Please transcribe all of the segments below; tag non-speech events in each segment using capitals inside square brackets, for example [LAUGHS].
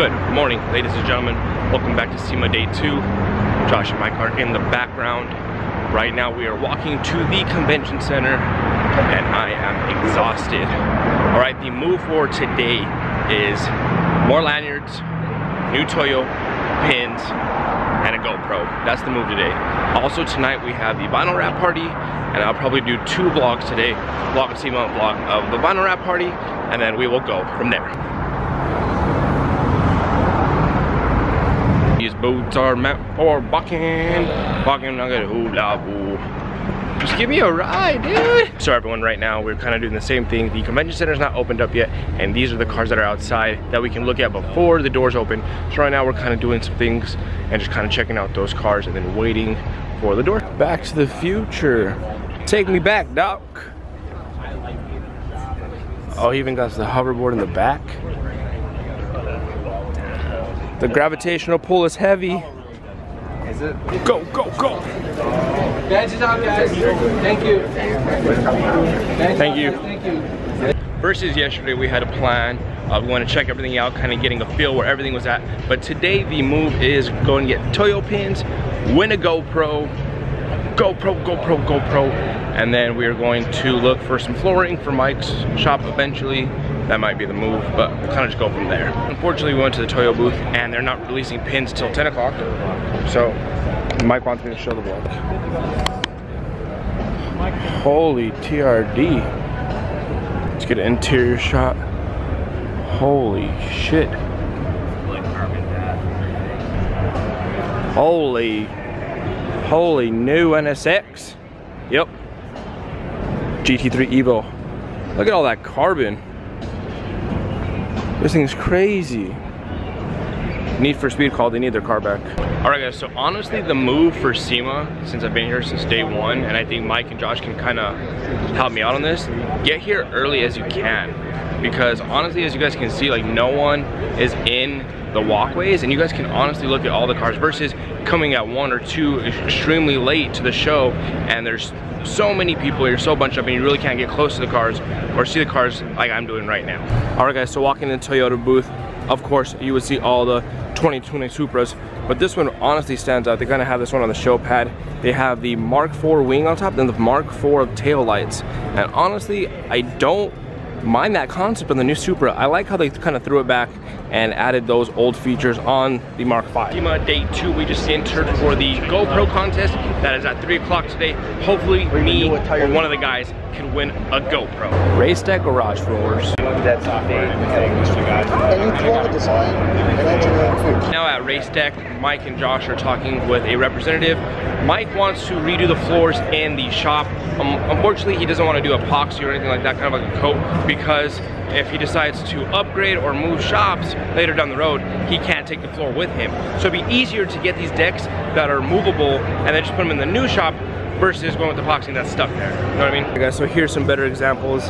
Good morning, ladies and gentlemen. Welcome back to SEMA Day 2. Josh and Mike are in the background. Right now we are walking to the convention center and I am exhausted. All right, the move for today is more lanyards, new Toyo pins, and a GoPro. That's the move today. Also tonight we have the vinyl wrap party and I'll probably do two vlogs today. Vlog of SEMA, vlog of the vinyl wrap party, and then we will go from there. Boots are meant for bucking, bucking nugget hula boo. Just give me a ride, dude. So everyone, right now we're kind of doing the same thing. The convention center is not opened up yet, and these are the cars that are outside that we can look at before the doors open. So right now we're kind of doing some things and just kind of checking out those cars and then waiting for the door. Back to the future. Take me back, Doc. Oh, he even got the hoverboard in the back. The gravitational pull is heavy. Is it? Go, go, go. Badges out, guys. Thank you. Thank you. Thank you. Versus yesterday, we had a plan. Uh, we want to check everything out, kind of getting a feel where everything was at. But today, the move is going to get Toyo pins, win a GoPro, GoPro, GoPro, GoPro, and then we are going to look for some flooring for Mike's shop eventually. That might be the move, but we'll kind of just go from there. Unfortunately, we went to the Toyo booth and they're not releasing pins till 10 o'clock. So Mike wants me to show the vlog. Holy TRD. Let's get an interior shot. Holy shit. Holy, holy new NSX. Yep. GT3 Evo. Look at all that carbon. This thing's crazy. Need for Speed call, they need their car back. All right guys, so honestly the move for SEMA, since I've been here since day one, and I think Mike and Josh can kind of help me out on this, get here early as you can. Because honestly, as you guys can see, like no one is in the walkways and you guys can honestly look at all the cars versus coming at one or two extremely late to the show and there's so many people you're so bunched up and you really can't get close to the cars or see the cars like I'm doing right now. All right guys, so walking in the Toyota booth, of course, you would see all the 2020 Supras, but this one honestly stands out. They kind of have this one on the show pad. They have the Mark IV wing on top, then the Mark IV tail lights. And honestly, I don't mind that concept on the new Supra. I like how they kind of threw it back and added those old features on the Mark V. SEMA Day 2, we just entered for the GoPro contest. That is at 3 o'clock today. Hopefully me or one of the guys can win a GoPro. Race Deck Garage Floors. That's our And you control the design and. Now at Race Deck, Mike and Josh are talking with a representative. Mike wants to redo the floors in the shop. Um, unfortunately, he doesn't want to do epoxy or anything like that, kind of like a coat, because if he decides to upgrade or move shops later down the road, he can't take the floor with him. So it'd be easier to get these decks that are movable and then just put them in the new shop versus going with the epoxy that's stuck there. You know what I mean? Okay, so here's some better examples.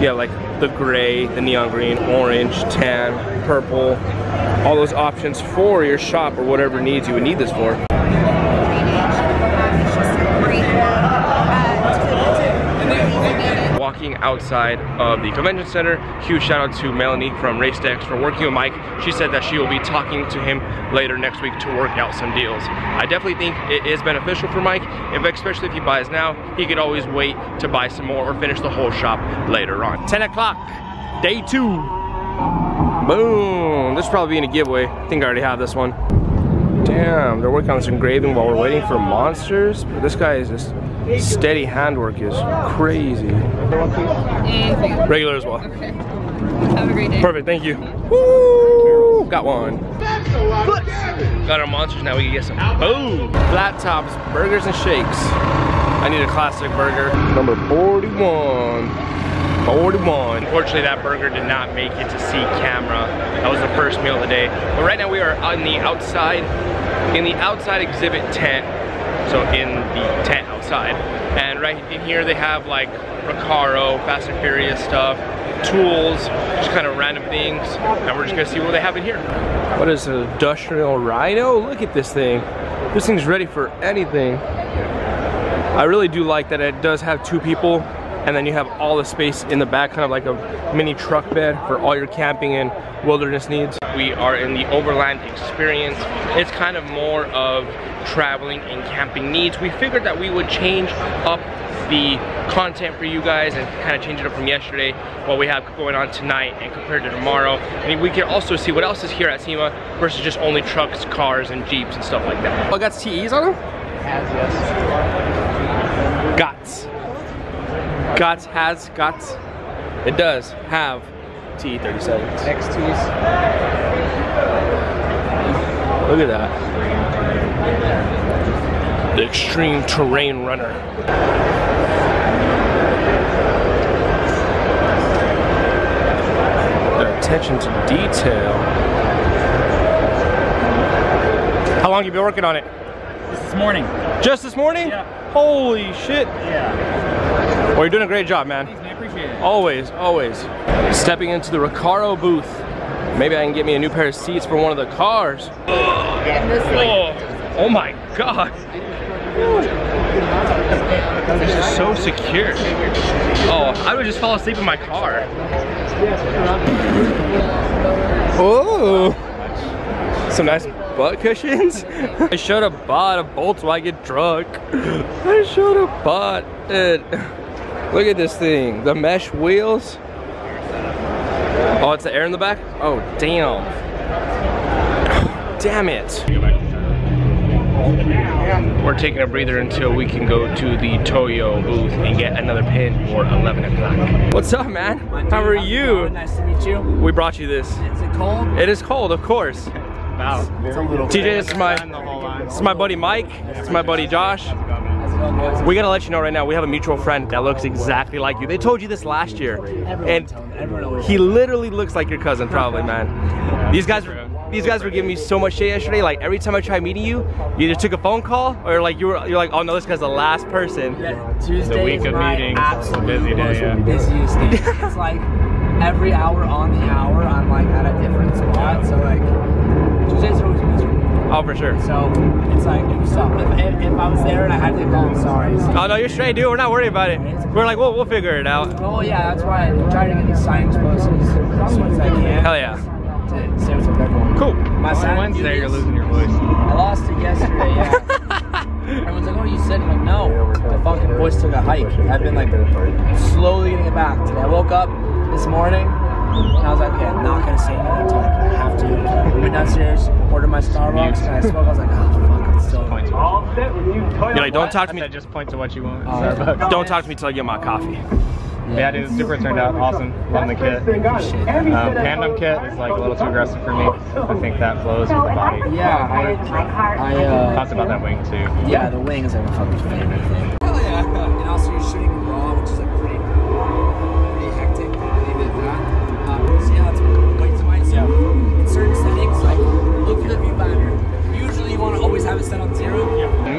Yeah, like the gray, the neon green, orange, tan, purple, all those options for your shop or whatever needs you would need this for. Outside of the convention center, huge shout out to Melanie from Race Decks for working with Mike. She said that she will be talking to him later next week to work out some deals. I definitely think it is beneficial for Mike, especially if he buys now, he could always wait to buy some more or finish the whole shop later on. 10 o'clock, day two. Boom, this is probably being a giveaway. I think I already have this one. Damn, they're working on this engraving while we're waiting for monsters. This guy is just steady handwork is crazy. Regular as well. Okay. Have a great day. Perfect, thank you. Woo! Got one. Got our monsters now, we can get some. Boom! Flat tops, burgers and shakes. I need a classic burger. Number 41. 41. Unfortunately, that burger did not make it to see camera. That was the first meal of the day. But right now we are on the outside, in the outside exhibit tent. So in the tent And right in here they have like Recaro, Fast and Furious stuff, tools, just kind of random things. And we're just gonna see what they have in here. What is an industrial rhino? Look at this thing. This thing's ready for anything. I really do like that it does have two people and then you have all the space in the back, kind of like a mini truck bed for all your camping and wilderness needs. We are in the Overland Experience. It's kind of more of traveling and camping needs. We figured that we would change up the content for you guys and kind of change it up from yesterday, what we have going on tonight and compared to tomorrow. And we can also see what else is here at SEMA versus just only trucks, cars, and Jeeps and stuff like that. Oh, got TEs on them? Has, yes. Gots. Gots has, Gots. It does have TE37s. XTs. Look at that. The Extreme Terrain Runner. The attention to detail. How long you been working on it? This morning. Just this morning? Yeah. Holy shit. Yeah. Well, you're doing a great job, man. Thanks, man. I appreciate it. Always, always. Stepping into the Recaro booth. Maybe I can get me a new pair of seats for one of the cars. Oh, oh my god. This is so secure. Oh, I would just fall asleep in my car. Oh, some nice butt cushions. I should have bought a Volkswagen truck. I should have bought it. Look at this thing, the mesh wheels. Oh, it's the air in the back? Oh, damn. Damn it. We're taking a breather until we can go to the Toyo booth and get another pin for 11 o'clock. What's up, man? How are you? Nice to meet you. We brought you this. Is it cold? It is cold, of course. Wow. It's a little TJ, this is my, this is my buddy Mike. This is my buddy Josh. We gotta let you know right now, we have a mutual friend that looks exactly like you. They told you this last year. And he literally looks like your cousin, probably, man. These guys were these guys were giving me so much shit yesterday. Like every time I tried meeting you, you either took a phone call or like you were you're like, oh no, this guy's the last person. Tuesday The week is of my meetings, absolute busy day, most yeah. busiest day. it's like every hour on the hour, I'm like at a different spot. So like Tuesdays are always miserable. Oh, for sure. So it's like it was tough. If, if, if I was there and I had to call, I'm sorry. So, Oh no, you're straight, dude. We're not worried about it. We're like, we'll, we'll figure it out. oh yeah, that's why I try to get these signings posted as soon as I can. Hell yeah. To say what's up with everyone. Cool. My On Wednesday, you're losing your voice. I lost it yesterday, yeah. [LAUGHS] Everyone's like, oh, you said, I'm like, no. My fucking voice took a hike. I've been like slowly getting it back today. I woke up this morning and I was like, okay, I'm not gonna say anything until like, I have to. Went downstairs, ordered my Starbucks, and I spoke. I was like, oh, fuck, it's still. Point to You're like, don't talk to me. just point to what you want. Starbucks. Don't talk to me till I get my coffee. Yeah, dude, the Supra turned out awesome. Love the kit. Um, Pandem kit is like a little too aggressive for me. I think that flows with the body. Yeah, I, I, uh, Talked about that wing too. yeah, the wing is like my fucking favorite thing. Hell yeah. And also you're shooting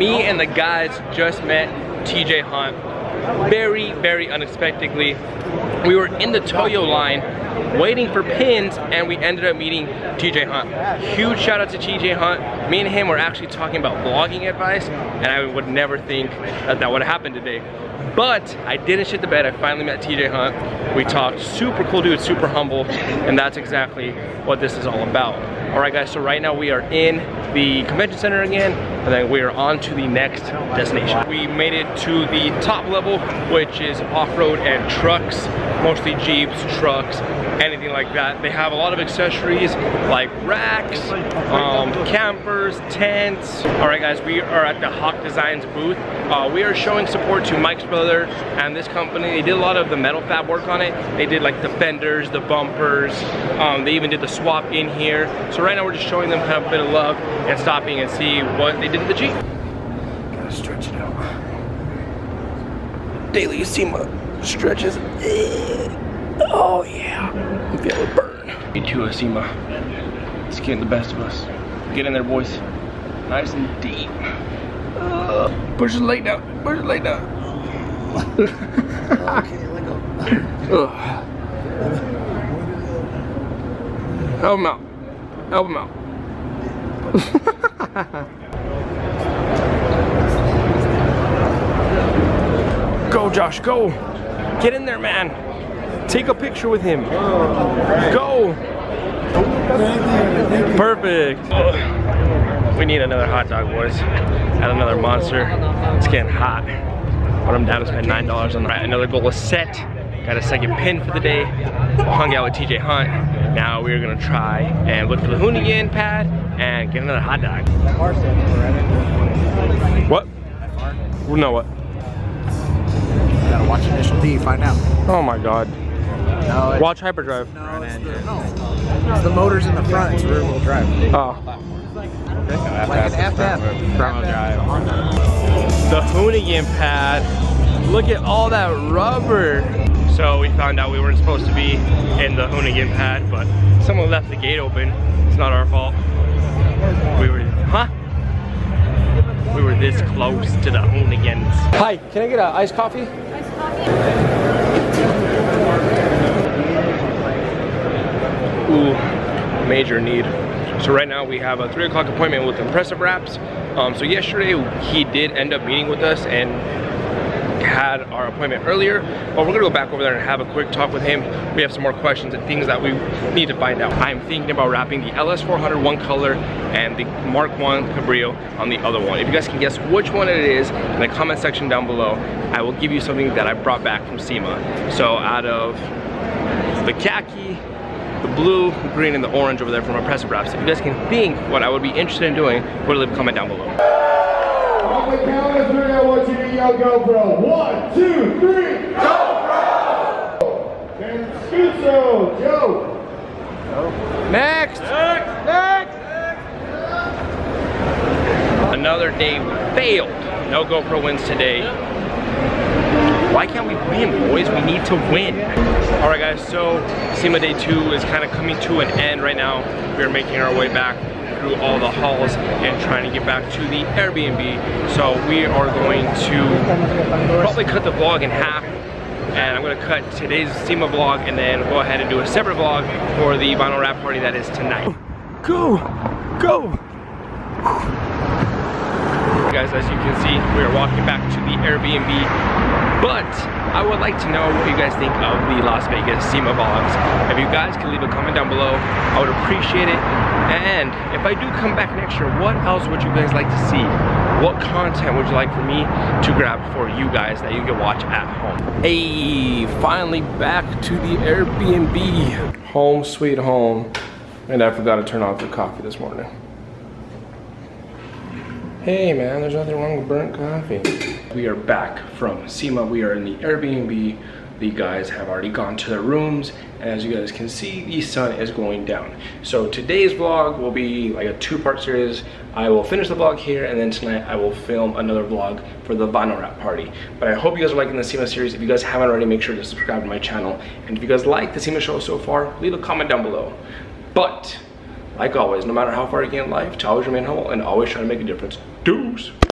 Me and the guys just met TJ Hunt very, very unexpectedly. We were in the Toyo line waiting for pins and we ended up meeting TJ Hunt. Huge shout out to TJ Hunt. Me and him were actually talking about vlogging advice and I would never think that that would happen today. But I didn't shit the bed. I finally met TJ Hunt. We talked. Super cool dude, super humble, and that's exactly what this is all about. All right, guys. So right now we are in the convention center again, and then we are on to the next destination. We made it to the top level, which is off-road and trucks, mostly Jeeps, trucks, anything like that. They have a lot of accessories like racks, um, campers, tents. All right, guys. We are at the Hawk Designs booth. Uh, we are showing support to Mike's brother and this company. They did a lot of the metal fab work on it. They did like the fenders, the bumpers. Um, they even did the swap in here. So right now we're just showing them kind of a bit of love and stopping and see what they did to the Jeep. Gotta stretch it out. Daily SEMA stretches. Oh yeah. You feel it burn. Into too, Asima. It's getting the best of us. Get in there, boys. Nice and deep. Uh, push the leg down. Push the leg down. [LAUGHS] Okay, let go. Help him out. Help him out. [LAUGHS] go, Josh, go. Get in there, man. Take a picture with him. Go. Perfect. We need another hot dog, boys. Add another monster. It's getting hot. But I'm down to spend $9 on that. Another goal is set. Got a second pin for the day. Hung out with TJ Hunt. Now we're gonna try and look for the Hoonigan pad and get another hot dog. What? No what? Gotta watch initial D, find out. Oh my god. No, Watch hyperdrive. no, it's the, no. It's the motors in the front, it's rear wheel drive. Oh. Like an FF. Front wheel drive. The Hoonigan pad. Look at all that rubber. So we found out we weren't supposed to be in the Hoonigan pad, but someone left the gate open. It's not our fault. We were, huh? We were this close to the Hoonigans. Hi, can I get an iced coffee? Ooh, major need. So right now we have a three o'clock appointment with Impressive Wraps. Um, so yesterday he did end up meeting with us and had our appointment earlier, but we're gonna go back over there and have a quick talk with him. We have some more questions and things that we need to find out. I'm thinking about wrapping the LS400 one color and the Mark 1 Cabrio on the other one. If you guys can guess which one it is in the comment section down below, I will give you something that I brought back from SEMA. So out of the khaki, the blue, the green, and the orange over there from Impressive Wraps. If you guys can think what I would be interested in doing, put a leave a comment down below. The count of three, I want you to yell GoPro. One, two, three. GoPro! Scuso, Joe. Next! Next! Another day failed. No GoPro wins today. Why can't we win, boys? We need to win. All right, guys, so SEMA Day 2 is kind of coming to an end right now. We are making our way back through all the halls and trying to get back to the Airbnb. So we are going to probably cut the vlog in half and I'm gonna cut today's SEMA vlog and then go ahead and do a separate vlog for the vinyl wrap party that is tonight. Go, go. Guys, as you can see, we are walking back to the Airbnb, but I would like to know what you guys think of the Las Vegas SEMA vlogs. If you guys can leave a comment down below, I would appreciate it. And if I do come back next year, what else would you guys like to see? What content would you like for me to grab for you guys that you can watch at home? Hey, finally back to the Airbnb. Home sweet home. And I forgot to turn off the coffee this morning. Hey man, there's nothing wrong with burnt coffee. We are back from SEMA. We are in the Airbnb. The guys have already gone to their rooms. And as you guys can see, the sun is going down. So today's vlog will be like a two part series. I will finish the vlog here and then tonight I will film another vlog for the vinyl wrap party. But I hope you guys are liking the SEMA series. If you guys haven't already, make sure to subscribe to my channel. And if you guys like the SEMA show so far, leave a comment down below. But like always, no matter how far you get in life, to always remain humble and always try to make a difference. Deuce.